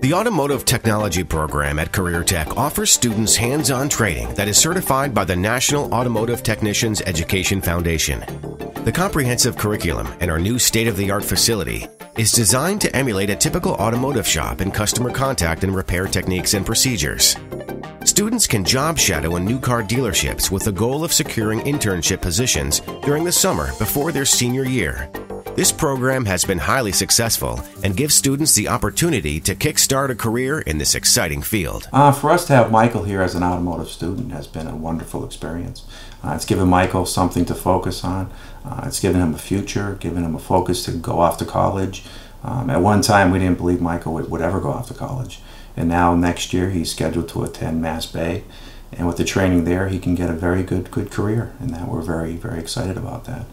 The Automotive Technology program at Career Tech offers students hands on training that is certified by the National Automotive Technicians Education Foundation. The comprehensive curriculum and our new state of the art facility is designed to emulate a typical automotive shop in customer contact and repair techniques and procedures. Students can job shadow in new car dealerships with the goal of securing internship positions during the summer before their senior year. This program has been highly successful and gives students the opportunity to kickstart a career in this exciting field. Uh, for us to have Michael here as an automotive student has been a wonderful experience. Uh, it's given Michael something to focus on. Uh, it's given him a future, given him a focus to go off to college. Um, at one time, we didn't believe Michael would, would ever go off to college. And now next year, he's scheduled to attend Mass Bay. And with the training there, he can get a very good, good career. And that we're very, very excited about that.